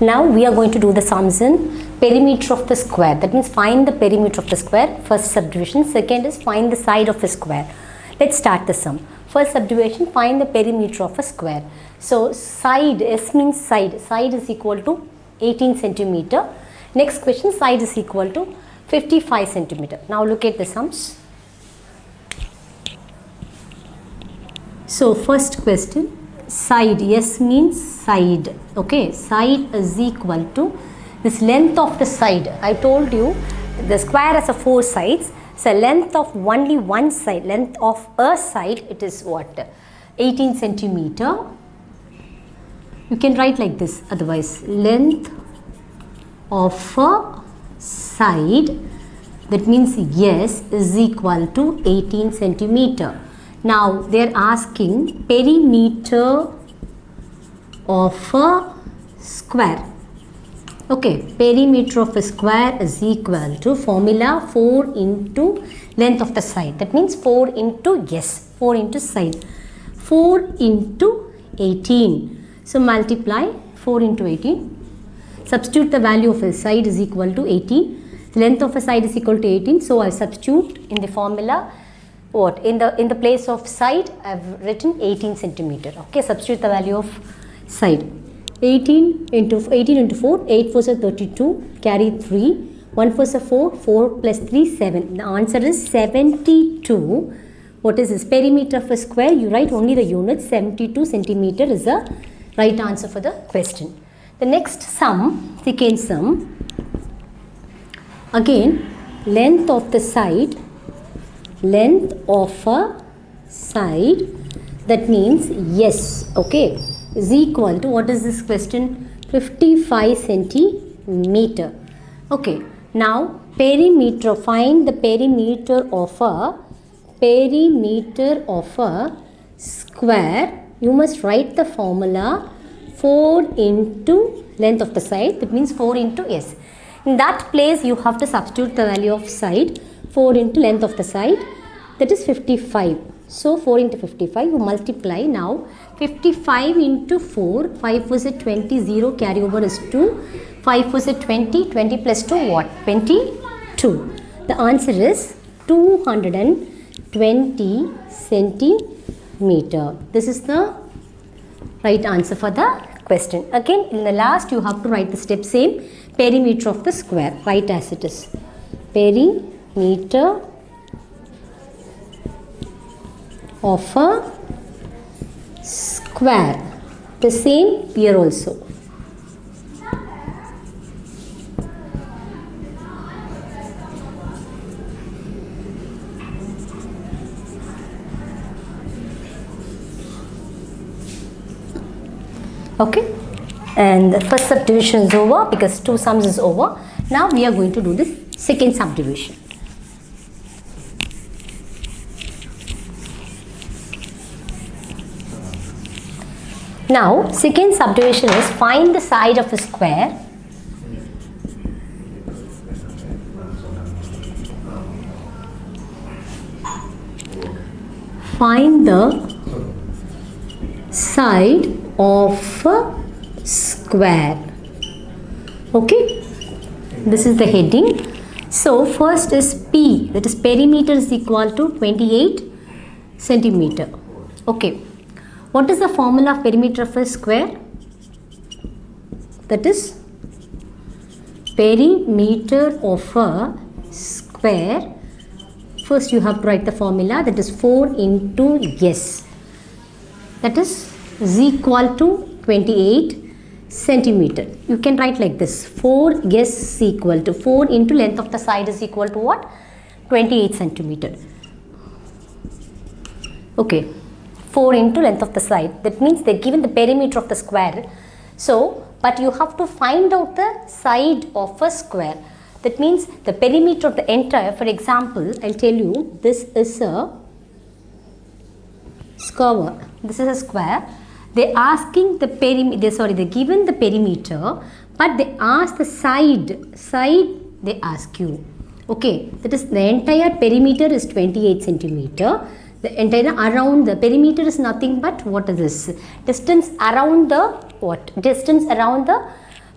Now we are going to do the sums in perimeter of the square. That means find the perimeter of the square. First subdivision. Second is find the side of the square. Let's start the sum. First subdivision, find the perimeter of a square. So side, S means side. Side is equal to 18 centimeter. Next question, side is equal to 55 centimeter. Now look at the sums. So first question, side, S means side. Okay, side is equal to this length of the side. I told you the square has a four sides. So length of only one side, length of a side, it is what? 18 centimeter. You can write like this otherwise. Length of a side that means yes is equal to 18 centimeter. Now they are asking perimeter of a square. Okay, perimeter of a square is equal to formula 4 into length of the side. That means 4 into, yes, 4 into side. 4 into 18. So multiply 4 into 18. Substitute the value of a side is equal to 18. Length of a side is equal to 18. So I substitute in the formula what? In the, in the place of side, I have written 18 centimeter. Okay, substitute the value of side. 18 into 18 into 4, 8 4 is 32, carry 3, 1 4 is 4, 4 plus 3, 7. The answer is 72. What is this? Perimeter of a square, you write only the unit, 72 centimeter is the right answer for the question. The next sum, second sum, again, length of the side, length of a side, that means yes, okay? Is equal to what is this question? 55 centimeter. Okay now perimeter find the perimeter of a perimeter of a square. You must write the formula 4 into length of the side that means 4 into s. In that place you have to substitute the value of side 4 into length of the side that is 55 so 4 into 55 you multiply now 55 into 4, 5 was a 20, 0 carry over is 2, 5 was a 20, 20 plus 2 what? 22. The answer is 220 centimeter. This is the right answer for the question. Again in the last you have to write the step same perimeter of the square. Write as it is. Perimeter of a square. The same here also. Okay. And the first subdivision is over because two sums is over. Now we are going to do this second subdivision. Now, second subdivision is find the side of a square. Find the side of a square. Okay, this is the heading. So, first is P, that is perimeter is equal to 28 centimeter. Okay. What is the formula of perimeter of a square? That is perimeter of a square. First you have to write the formula that is 4 into S. That is is equal to 28 centimeter. You can write like this 4 S is equal to 4 into length of the side is equal to what? 28 centimeter. Okay. 4 into length of the side. That means they're given the perimeter of the square. So, but you have to find out the side of a square. That means the perimeter of the entire, for example, I'll tell you, this is a square. This is a square. They're asking the perimeter, sorry, they're given the perimeter, but they ask the side, side they ask you. Okay, that is the entire perimeter is 28 centimeter the entire around the perimeter is nothing but what is this? Distance around the what? Distance around the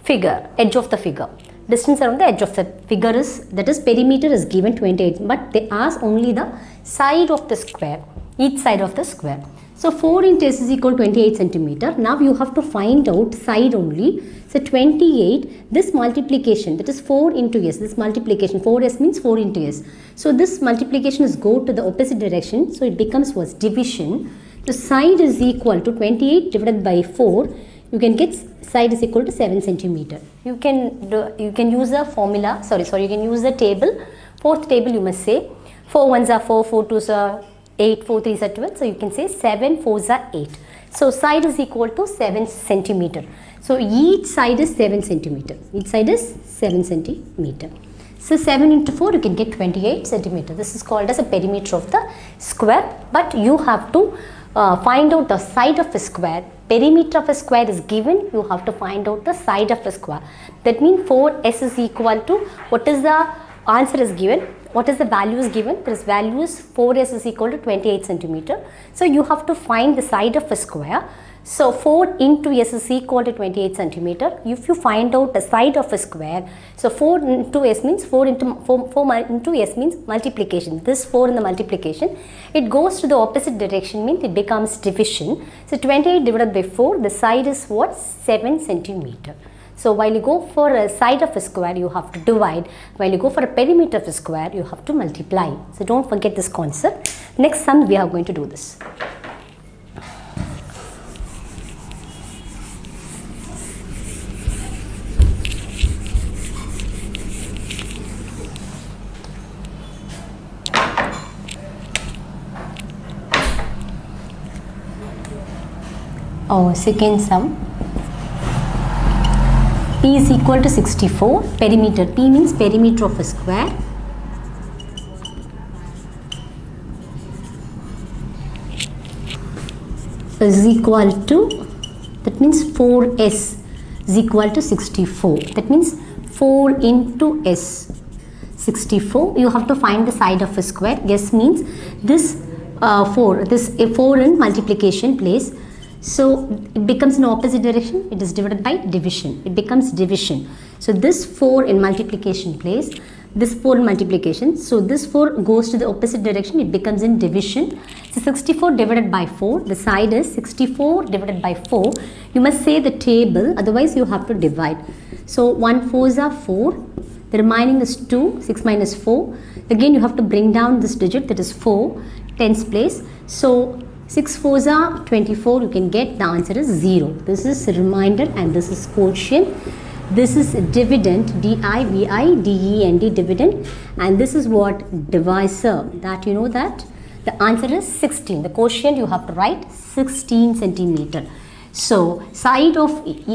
figure edge of the figure. Distance around the edge of the figure is that is perimeter is given 28 but they ask only the side of the square each side of the square so 4 into s is equal to 28 centimeter. Now you have to find out side only. So 28 this multiplication that is 4 into s this multiplication 4s means 4 into s. So this multiplication is go to the opposite direction. So it becomes was division. The side is equal to 28 divided by 4 you can get side is equal to 7 centimeter. You can do, you can use a formula, sorry, sorry, you can use the table. Fourth table you must say. 4 ones are 4, 4 twos are 8, 4 threes are 12. So you can say 7 fours are 8. So side is equal to 7 centimeter. So each side is 7 centimeter. Each side is 7 centimeter. So 7 into 4 you can get 28 centimeter. This is called as a perimeter of the square. But you have to uh, find out the side of a square. Perimeter of a square is given. You have to find out the side of a square. That means 4s is equal to what is the answer is given. What is the value is given? This value is 4s is equal to 28 centimeter. So you have to find the side of a square. So 4 into s is equal to 28 centimeter. If you find out the side of a square, so 4 into s means 4 into 4, 4 into s means multiplication. This 4 in the multiplication, it goes to the opposite direction means it becomes division. So 28 divided by 4, the side is what? 7 centimeter. So while you go for a side of a square, you have to divide. While you go for a perimeter of a square, you have to multiply. So don't forget this concept. Next sum, we are going to do this. Oh, second sum. P is equal to 64. Perimeter. P means perimeter of a square. Is equal to, that means 4s is equal to 64. That means 4 into s. 64. You have to find the side of a square. S means this uh, 4, this a 4 in multiplication place. So it becomes in opposite direction. It is divided by division. It becomes division. So this 4 in multiplication place, this 4 in multiplication. So this 4 goes to the opposite direction. It becomes in division. So 64 divided by 4. The side is 64 divided by 4. You must say the table. Otherwise you have to divide. So 1 4s are 4. The remaining is 2. 6 minus 4. Again you have to bring down this digit that is 4. Tens place. So 6 4s are 24 you can get the answer is 0 this is remainder and this is quotient. This is dividend d-i-v-i-d-e-n-d dividend. And this is what divisor that you know that? The answer is 16 the quotient you have to write 16 centimeter. So side of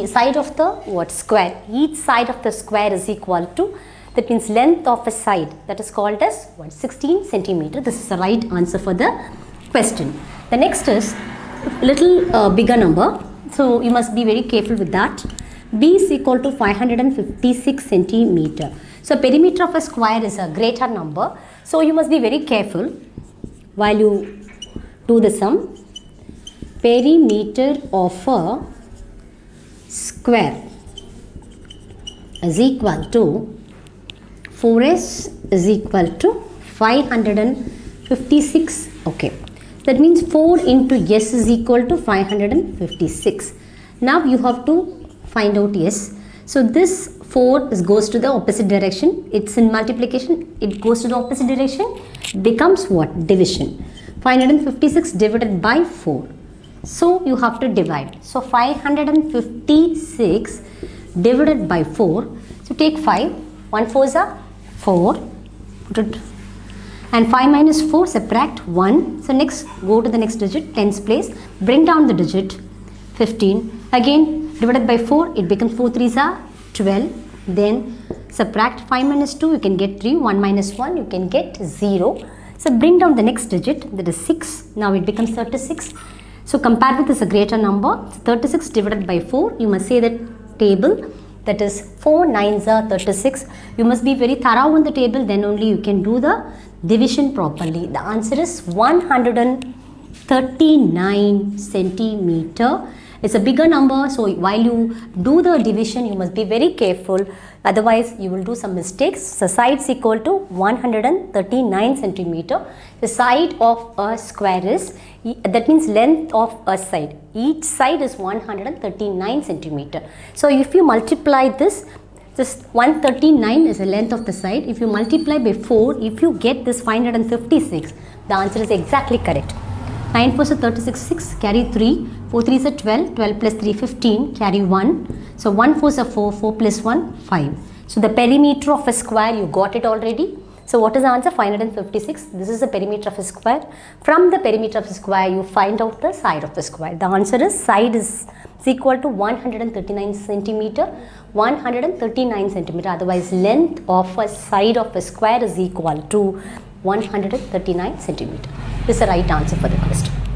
side of the what? Square. Each side of the square is equal to that means length of a side that is called as what? 16 centimeter. This is the right answer for the question the next is little uh, bigger number. So you must be very careful with that. B is equal to 556 centimeter. So perimeter of a square is a greater number. So you must be very careful while you do the sum. Perimeter of a square is equal to 4s is equal to 556. Okay. That means 4 into s is equal to 556. Now you have to find out s. So this 4 is goes to the opposite direction. It's in multiplication. It goes to the opposite direction. Becomes what? Division. 556 divided by 4. So you have to divide. So 556 divided by 4. So take 5. 1 4 is a 4. Put it and 5 minus 4 subtract 1 so next go to the next digit tens place. Bring down the digit 15 again divided by 4 it becomes 4 3s are 12 then subtract 5 minus 2 you can get 3 1 minus 1 you can get 0 so bring down the next digit that is 6 now it becomes 36 so compare with this a greater number. 36 divided by 4 you must say that table that is 4 9s are 36 you must be very thorough on the table then only you can do the division properly the answer is 139 centimeter It's a bigger number, so while you do the division, you must be very careful. Otherwise, you will do some mistakes. The side is equal to 139 centimeter. The side of a square is, that means length of a side. Each side is 139 centimeter. So if you multiply this, this 139 is the length of the side. If you multiply by 4, if you get this 556, the answer is exactly correct. 9 4 is 36, 6, carry 3, 4 3 is 12, 12 plus 3, 15, carry 1. So 1 4 is 4, 4 plus 1, 5. So the perimeter of a square, you got it already. So what is the answer? 556. This is the perimeter of a square. From the perimeter of a square, you find out the side of the square. The answer is side is, is equal to 139 centimeter. 139 centimeter. Otherwise, length of a side of a square is equal to 139 centimeter. This is the right answer for the question.